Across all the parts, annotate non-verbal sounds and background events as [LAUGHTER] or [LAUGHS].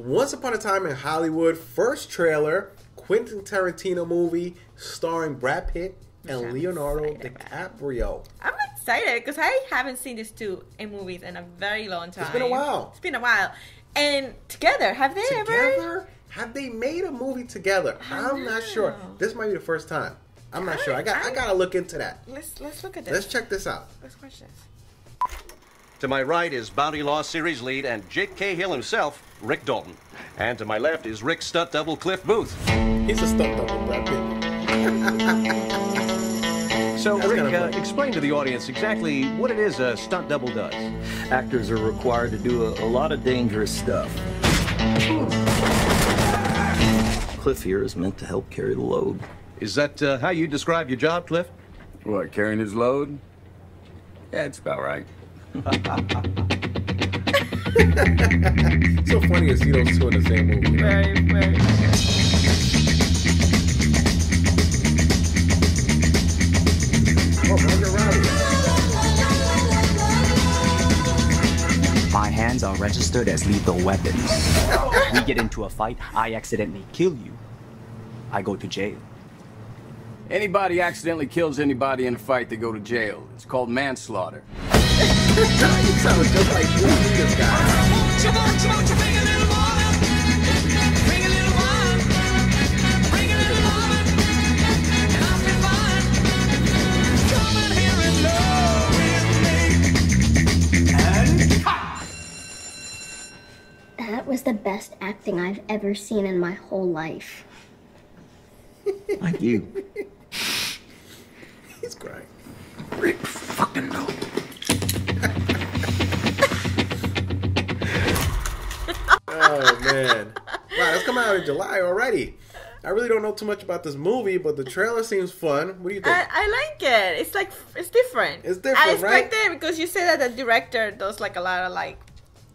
Once Upon a Time in Hollywood, first trailer, Quentin Tarantino movie starring Brad Pitt and I'm Leonardo DiCaprio. I'm excited because I haven't seen these two in movies in a very long time. It's been a while. It's been a while. And together, have they ever? Together? Have they made a movie together? I'm not sure. This might be the first time. I'm not I- sure. I got I I- gotta look into that. Let's let's look at this. Let's check this out. Let's watch this. To my right is Bounty Law series lead and Jake Cahill himself, Rick Dalton. And to my left is Rick stunt double Cliff Booth. He's a stunt double, Brad Pitt. [LAUGHS] So, That's Rick, kinda uh, explain to the audience exactly what it is a stunt double does. Actors are required to do a, a lot of dangerous stuff. Cliff here is meant to help carry the load. Is that uh, how you describe your job, Cliff? What, carrying his load? Yeah, it's about right. So funny to see those two in the same movie. Very very. Oh, Margot My hands are registered as lethal weapons. we get into a fight, I accidentally kill you. I go to jail. Anybody accidentally kills anybody in a fight, they go to jail. It's called manslaughter. You sound just like you, this guy. That was the best acting I've ever seen in my whole life. Like you. He's crying. Rick fucking no. Oh man! [LAUGHS] Wow, that's coming out in July already. I really don't know too much about this movie, but the trailer seems fun. What do you think? I, I like it. It's like it's different. It's different, I right? expected because you said that the director does like a lot of like,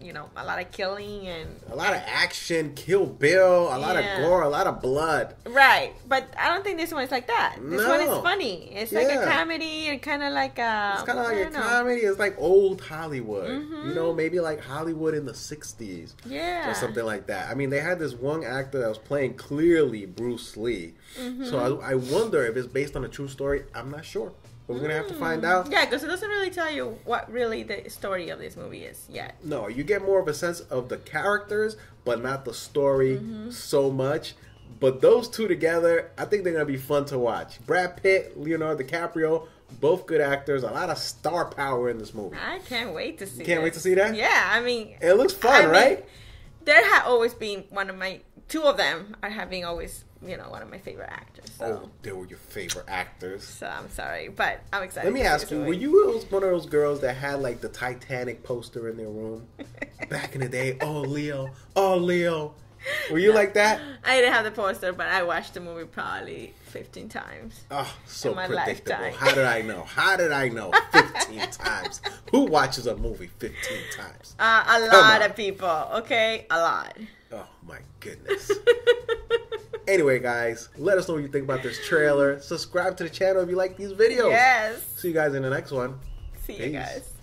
you know, a lot of killing and a lot of action, Kill Bill, a lot Yeah. of gore, a lot of blood. right. But I don't think this one is like that. This one is funny. It's like a comedy and kind of like uh, a. It's kind of like a know. comedy. It's like old Hollywood. You know, mm-hmm. maybe like Hollywood in the '60s. Yeah. or something like that. I mean, they had this one actor that was playing clearly Bruce Lee. Mm-hmm. So I, I wonder if it's based on a true story. I'm not sure, but we're gonna have to find mm-hmm. out. Yeah, because it doesn't really tell you what really the story of this movie is yet. No, you get more of a sense of the characters, but not the story mm-hmm. so much. But those two together, I think they're gonna be fun to watch. Brad Pitt, Leonardo DiCaprio, both good actors. A lot of star power in this movie. I can't wait to see. Can't wait to see that? Yeah, I mean, It looks fun, I mean, right? There have always been one of my two of them are having always you know one of my favorite actors. So, Oh, they were your favorite actors. so I'm sorry, but I'm excited. Let me ask you. Were you one of those girls that had like the Titanic poster in their room [LAUGHS] back in the day? Oh, Leo! Oh, Leo! Were you like that? I didn't have the poster, but I watched the movie probably 15 times. Oh, so In my predictable. lifetime. How did I know? How did I know? [LAUGHS] 15 times. Who watches a movie 15 times? Uh, a Come lot on. of people, okay, a lot. Oh my goodness. [LAUGHS] anyway, guys, let us know what you think about this trailer. Subscribe to the channel if you like these videos. Yes. See you guys in the next one. See you guys.